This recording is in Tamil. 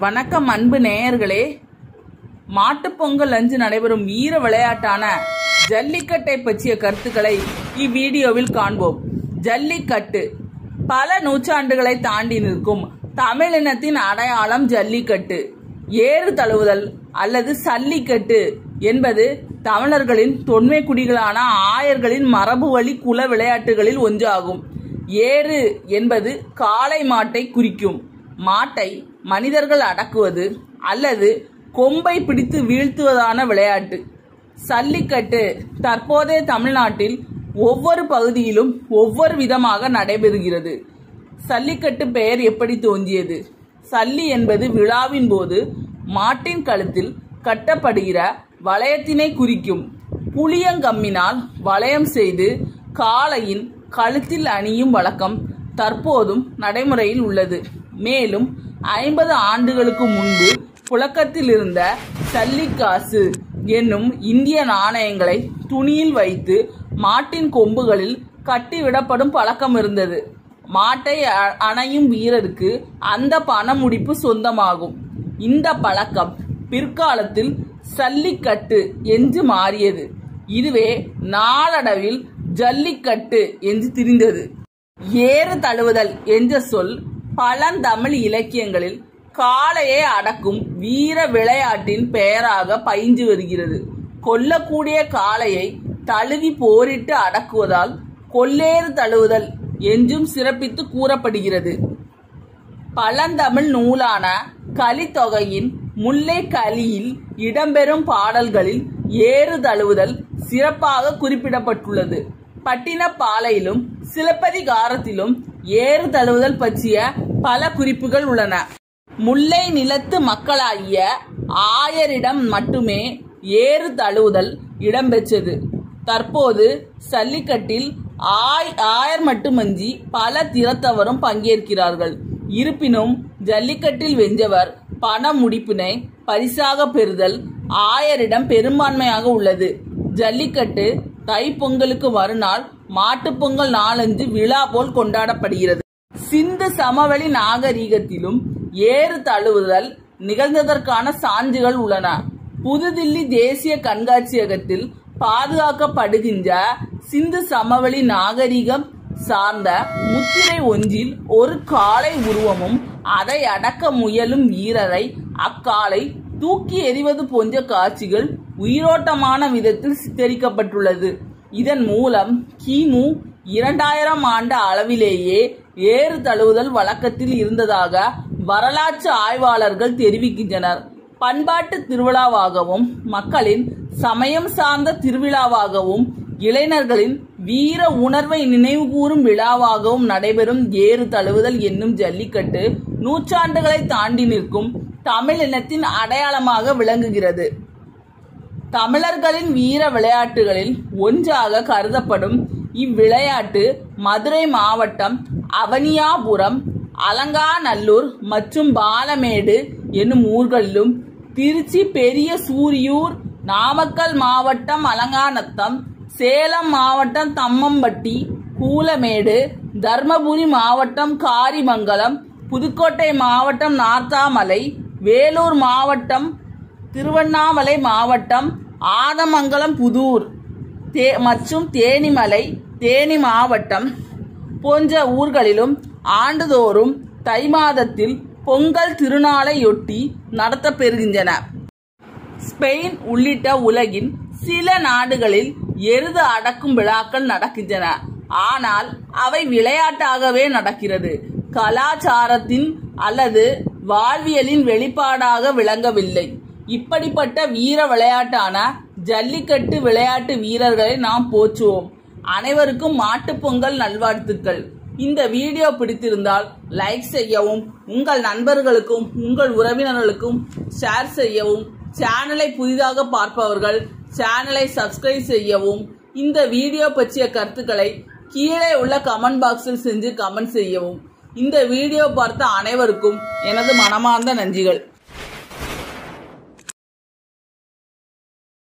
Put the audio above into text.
வணக்கம் அன்பு நேயர்களே. மாட்டுப் பொங்கல் நடைபெறும் வீர விளையாட்டான ஜல்லிக்கட்டை பற்றிய கருத்துக்களை இவ்வீடியோவில் காண்போம். ஜல்லிக்கட்டு பல நூற்றாண்டுகளை தாண்டி நிற்கும் தமிழினத்தின் அடையாளம் ஜல்லிக்கட்டு. ஏறு தழுவுதல் அல்லது சல்லிக்கட்டு என்பது தமிழர்களின் தொன்மை குடிகளான ஆயர்களின் மரபு வழி குல விளையாட்டுகளில் ஒன்றாகும். ஏறு என்பது காளை மாட்டை குறிக்கும். மாட்டை மனிதர்கள் அடக்குவது அல்லது கொம்பை பிடித்து வீழ்த்துவதான விளையாட்டு. சல்லிக்கட்டு தற்போதைய தமிழ்நாட்டில் ஒவ்வொரு பகுதியிலும் ஒவ்வொரு விதமாக நடைபெறுகிறது. சல்லிக்கட்டு பெயர் எப்படி தோன்றியது? சல்லி என்பது விழாவின் போது மாட்டின் கழுத்தில் கட்டப்படுகிற வளையத்தினை குறிக்கும். புளியங்கம்மினால் வளையம் செய்து காளையின் கழுத்தில் அணியும் வழக்கம் தற்போதும் நடைமுறையில் உள்ளது. மேலும் ஐம்பது ஆண்டுகளுக்கு முன்பு புழக்கத்தில் இருந்த சல்லிக்காசு என்னும் இந்திய நாணயங்களை துணியில் வைத்து மாட்டின் கொம்புகளில் கட்டிவிடப்படும் பழக்கம் இருந்தது. மாட்டை அ- அணையும் வீரருக்கு அந்த பணமுடிப்பு சொந்தமாகும். இந்த பழக்கம் பிற்காலத்தில் சல்லிக்கட்டு என்று மாறியது. இதுவே நாளடைவில் ஜல்லிக்கட்டு என்று திரிந்தது. ஏறு தழுவுதல் என்ற சொல் பழந்தமிழ் இலக்கியங்களில் காளையை அடக்கும் வீர விளையாட்டின் பெயராக பயின்று வருகிறது. கொல்லக்கூடிய காளையை தழுவி போரிட்டு அடக்குவதால் கொல்லேறு தழுவுதல் என்றும் சிறப்பித்து கூறப்படுகிறது. பழந்தமிழ் நூலான கலித்தொகையின் முல்லை கலியில் இடம்பெறும் பாடல்களில் ஏறு தழுவுதல் சிறப்பாக குறிப்பிடப்பட்டுள்ளது. பட்டினப்பாலையிலும் சிலப்பதிகாரத்திலும் ஏறு தழுவுதல் பற்றிய பல குறிப்புகள் உள்ளன. முல்லை நிலத்து மக்களாகிய ஆயரிடம் மட்டுமே ஏறு தழுவுதல் இடம்பெற்றது. தற்போது சல்லிக்கட்டில் ஆய் ஆயர் மட்டுமன்றி பல திறத்தவரும் பங்கேற்கிறார்கள். இருப்பினும் ஜல்லிக்கட்டில் வென்றவர் பண முடிப்பினை பரிசாக பெறுதல் ஆயரிடம் பெரும்பான்மையாக உள்ளது. ஜல்லிக்கட்டு தைப்பொங்கலுக்கு மறுநாள் மாட்டுப்பொங்கல் நாளன்று விழா போல் கொண்டாடப்படுகிறது. சிந்து சமவெளி நாகரீகத்திலும் ஏறு தழுவுதல் நிகழ்ந்ததற்கான சான்றுகள் உள்ளன. புதுதில்லி தேசிய கண்காட்சியகத்தில் பாதுகாக்கப்படுகின்ற சிந்து சமவெளி நாகரிகம் சார்ந்த முத்திரை ஒன்றில் ஒரு காளை உருவமும் அதை அடக்க முயலும் வீரரை அக்காளை தூக்கி எறிவது போன்ற காட்சிகள் உயிரோட்டமான விதத்தில் சித்தரிக்கப்பட்டுள்ளது. இதன் மூலம் கிமு இரண்டாயிரம் ஆண்டு அளவிலேயே ஏறு தழுவுதல் வழக்கத்தில் இருந்ததாக வரலாற்று ஆய்வாளர்கள் தெரிவிக்கின்றனர். பண்பாட்டு திருவிழாவாகவும் மக்களின் சமயம் சார்ந்த திருவிழாவாகவும் இளைஞர்களின் வீர உணர்வை நினைவுகூரும் விழாவாகவும் நடைபெறும் ஏறு தழுவுதல் என்னும் ஜல்லிக்கட்டு நூற்றாண்டுகளை தாண்டி நிற்கும் தமிழ் இனத்தின் அடையாளமாக விளங்குகிறது. தமிழர்களின் வீர விளையாட்டுகளில் ஒன்றாக கருதப்படும் இவ்விளையாட்டு மதுரை மாவட்டம் அவனியாபுரம் அலங்காநல்லூர் மற்றும் பாலமேடு என்னும் ஊர்களிலும் திருச்சி பெரிய சூரியூர் நாமக்கல் மாவட்டம் அலங்காநத்தம் சேலம் மாவட்டம் தம்மம்பட்டி கூலமேடு தர்மபுரி மாவட்டம் காரிமங்கலம் புதுக்கோட்டை மாவட்டம் நார்த்தாமலை வேலூர் மாவட்டம் திருவண்ணாமலை மாவட்டம் ஆதமங்கலம் புதூர். தே மற்றும் தேனிமலை தேனி மாவட்டம் போன்ற ஊர்களிலும் ஆண்டுதோறும் தை மாதத்தில் பொங்கல் திருநாளையொட்டி நடத்தப்பெறுகின்றன. ஸ்பெயின் உள்ளிட்ட உலகின் சில நாடுகளில் எருது அடக்கும் விழாக்கள் நடக்கின்றன. ஆனால் அவை விளையாட்டாகவே நடக்கிறது. கலாச்சாரத்தின் அல்லது வாழ்வியலின் வெளிப்பாடாக விளங்கவில்லை. இப்படிப்பட்ட வீர விளையாட்டான ஜல்லிக்கட்டு விளையாட்டு வீரர்களை நாம் போற்றுவோம். அனைவருக்கும் மாட்டுப்பொங்கல் நல்வாழ்த்துக்கள். இந்த வீடியோ பிடித்திருந்தால் லைக் செய்யவும் உங்கள் நண்பர்களுக்கும் உங்கள் உறவினர்களுக்கும் ஷேர் செய்யவும் சேனலை புதிதாக பார்ப்பவர்கள் சேனலை சப்ஸ்கிரைப் செய்யவும் இந்த வீடியோ பற்றிய கருத்துக்களை கீழே உள்ள கமெண்ட் பாக்ஸில் செஞ்சு கமெண்ட் செய்யவும். இந்த வீடியோ பார்த்த அனைவருக்கும் எனது மனமார்ந்த நன்றிகள்.